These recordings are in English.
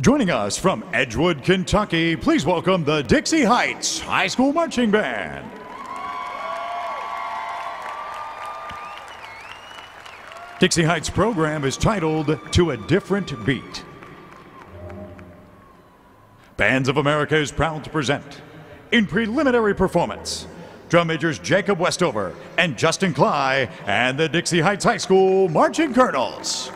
Joining us from Edgewood, Kentucky, please welcome the Dixie Heights High School Marching Band. Dixie Heights program is titled To a Different Beat. Bands of America is proud to present, in preliminary performance, drum majors Jacob Westover and Justin Cly and the Dixie Heights High School Marching Colonels.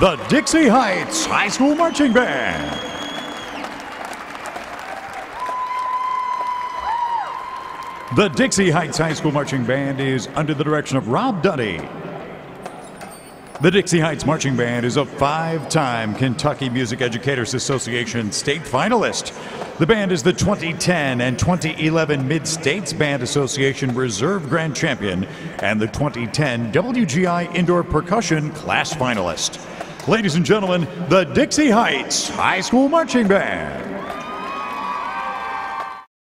The Dixie Heights High School Marching Band. The Dixie Heights High School Marching Band is under the direction of Rob Duddy. The Dixie Heights Marching Band is a five time Kentucky Music Educators Association state finalist. The band is the 2010 and 2011 Mid States Band Association Reserve Grand Champion and the 2010 WGI Indoor Percussion Class finalist. Ladies and gentlemen, the Dixie Heights High School Marching Band.